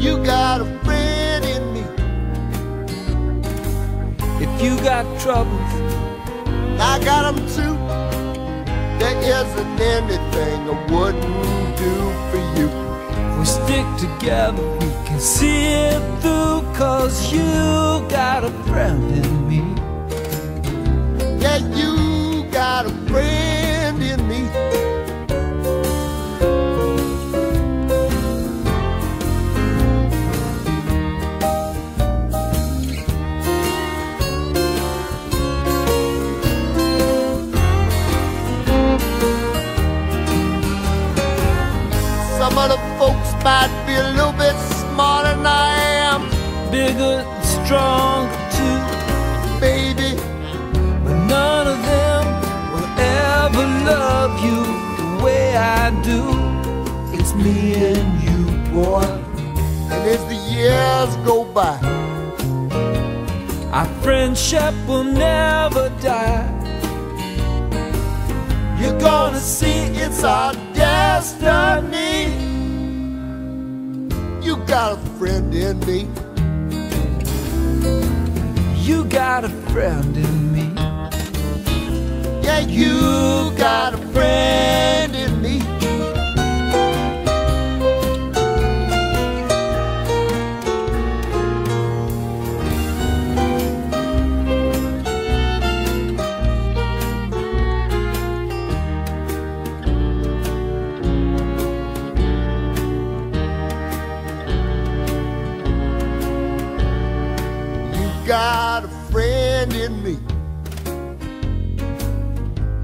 You got a friend in me. If you got troubles, I got them too. There isn't anything I wouldn't do for you. if we stick together, we can see it through. Cause you got a friend in me. Yeah, you got a friend might be a little bit smarter than I am, Bigger and stronger too. baby. But none of them will ever love you the way I do. It's me and you, boy. And as the years go by, Our friendship will never die. you're gonna see it's our destiny. You got a friend in me. You got a friend in me. Yeah, you got a friend in me.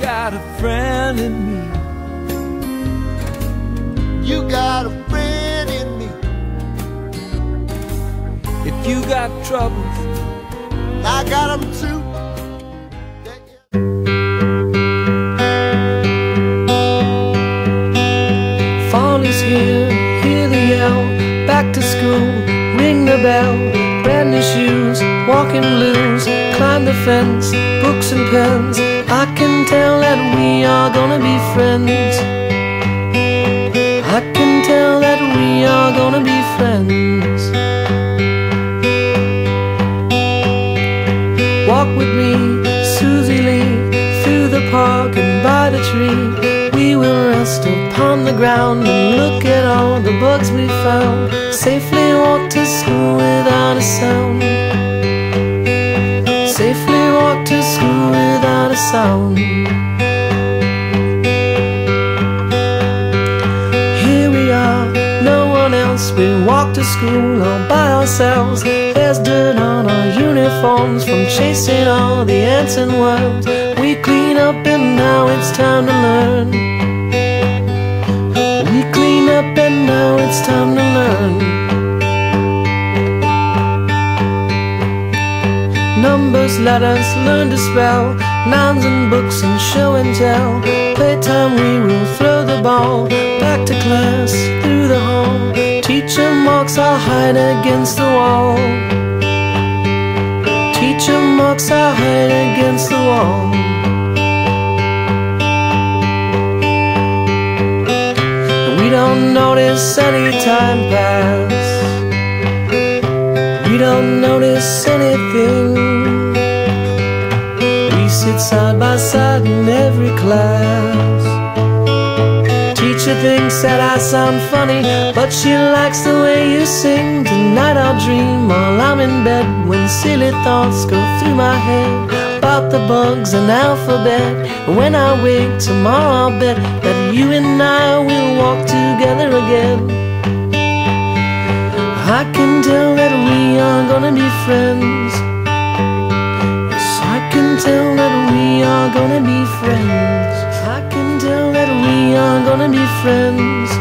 Got a friend in me. You got a friend in me. If you got troubles, I got them too. Fall is here, hear the yell, back to school, ring the bell, brand new shoes, walking blues, climb the fence, books and pens. I can tell that we are gonna be friends. I can tell that we are gonna be friends. Walk with me, Susie Lee, through the park and by the tree. We will rest upon the ground and look at all the bugs we found. Safely walk to school without a sound. Safely walk to school without a sound. School all by ourselves. There's dirt on our uniforms from chasing all the ants and worms. We clean up and now it's time to learn. We clean up and now it's time to learn. Numbers, letters, learn to spell Nouns and books and show and tell Playtime we will throw the ball Back to class, Teacher marks our hide against the wall. Teacher marks our hide against the wall. We don't notice any time pass. We don't notice anything. We sit side by side in every class Thinks that I sound funny But she likes the way you sing. Tonight I'll dream while I'm in bed When silly thoughts go through my head About the bugs and alphabet. When I wake tomorrow I'll bet That you and I will walk together again. I can tell that we are gonna be friends. Yes, I can tell that we are gonna be friends Tell that we are gonna be friends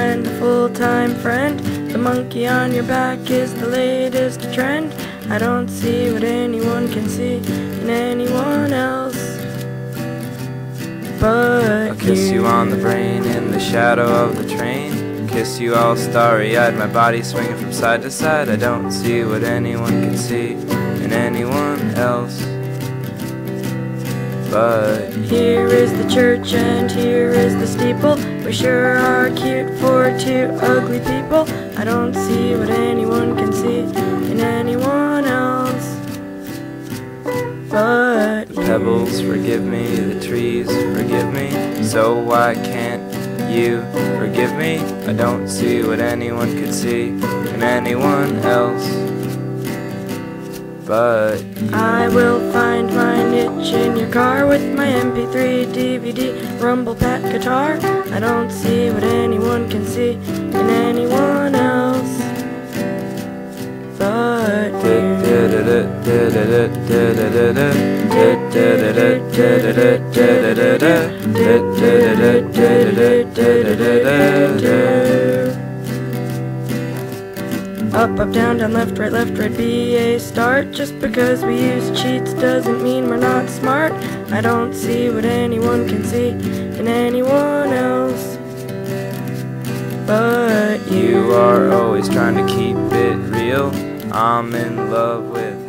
and a full-time friend. The monkey on your back is the latest trend. I don't see what anyone can see in anyone else. But I'll kiss you on the brain in the shadow of the train. Kiss you all starry eyed, my body swinging from side to side. I don't see what anyone can see in anyone else. Bye. Here is the church and here is the steeple. We sure are cute for two ugly people. I don't see what anyone can see in anyone else. But the pebbles forgive me, the trees forgive me. So why can't you forgive me? I don't see what anyone could see in anyone else but I will find my niche in your car with my MP3, DVD, rumble pack guitar. I don't see what anyone can see in anyone else. But you. Up, up, down, down, left, right, left, right, B, A, start. Just because we use cheats doesn't mean we're not smart. I don't see what anyone can see in anyone else. But you are always trying to keep it real. I'm in love with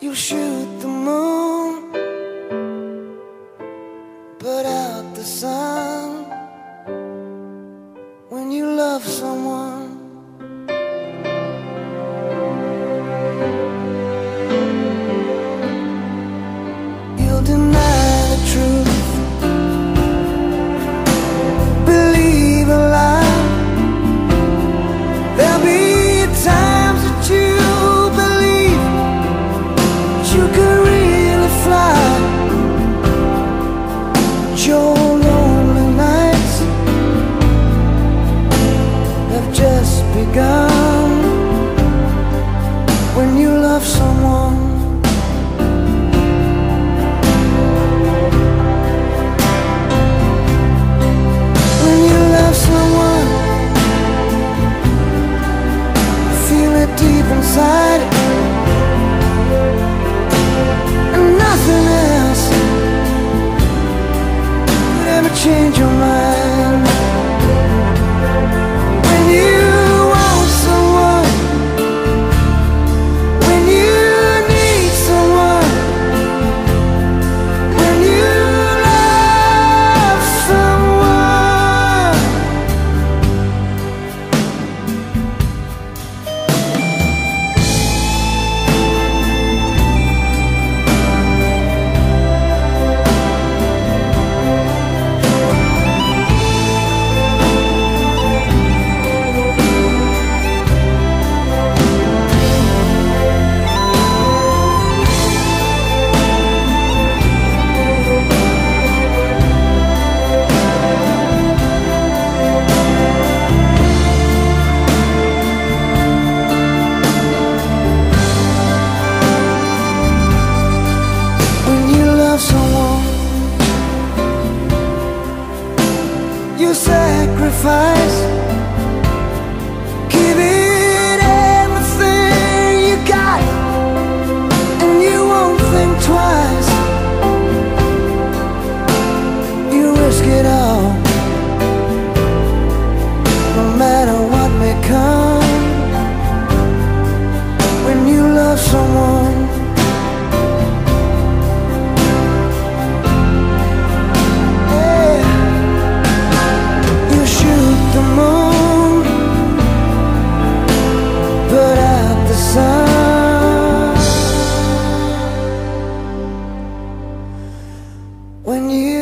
You shoot the moon. inside. And nothing else Could ever change when you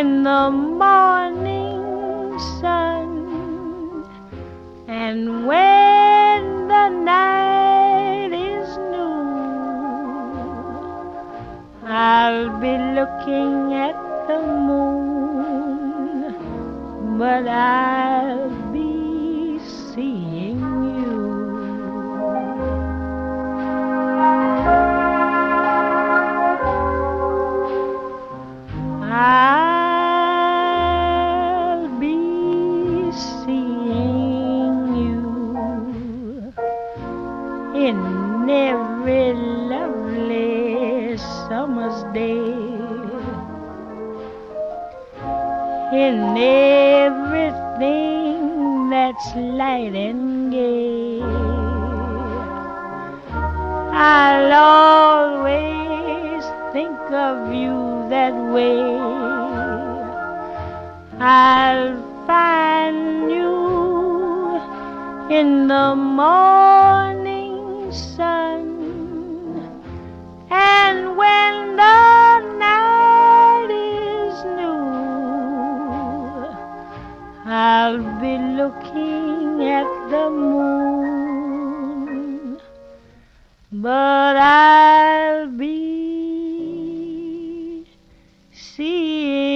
in the morning sun. And when the night is new, I'll be looking at the moon, but I'll in everything that's light and gay. I'll always think of you that way. I'll find you in the morning sun, and when the I'll be looking at the moon, but I'll be seeing.